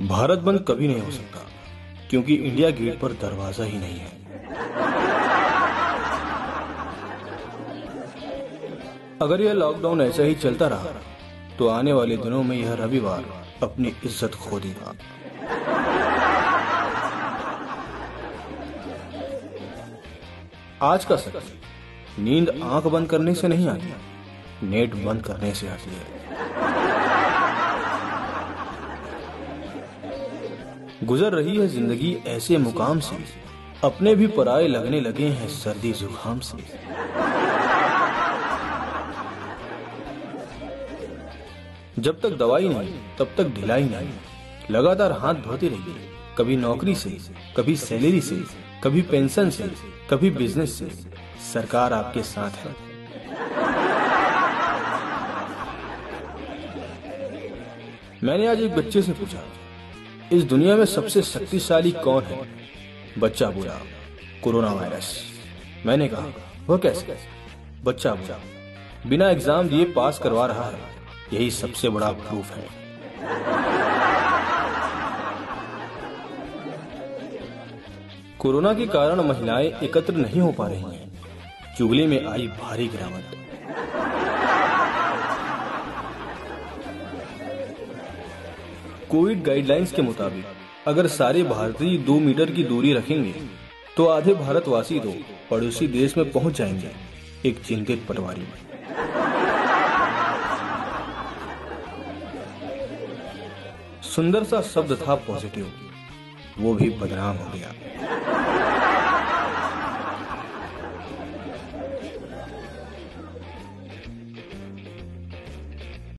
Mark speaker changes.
Speaker 1: भारत बंद कभी नहीं हो सकता, क्योंकि इंडिया गेट पर दरवाज़ा ही नहीं है। अगर यह लॉकडाउन ऐसा ही चलता रहा तो आने वाले दिनों में यह रविवार अपनी इज़्ज़त खो देगा। आज का सच नींद आँख बंद करने से नहीं आती नेट बंद करने से आती है। गुजर रही है ज़िंदगी ऐसे मुकाम से। अपने भी पराए लगने लगे हैं सर्दी जुकाम से। जब तक दवाई नहीं, तब तक ढिलाई नहीं। लगातार हाथ धोते रहिए। कभी नौकरी से, कभी सैलरी से, कभी पेंशन से, कभी बिज़नेस से। सरकार आपके साथ है। मैंने आज एक बच्चे से पूछा। इस दुनिया में सबसे शक्तिशाली कौन है? बच्चा बोला कोरोना वायरस। मैंने कहा, वह कैसे? बच्चा बोला बिना एग्ज़ाम दिए पास करवा रहा है। यही सबसे बड़ा प्रूफ है। कोरोना के कारण महिलाएँ एकत्र नहीं हो पा रही हैं। चुगली में आई भारी गिरावट। कोविड गाइडलाइंस के मुताबिक, अगर सारे भारतीय दो मीटर की दूरी रखेंगे तो आधे भारतवासी तो पड़ोसी देश में पहुँच जाएँगे, एक चिंतित पटवारी। में सुंदर सा शब्द था पॉजिटिव, वो भी बदनाम हो गया।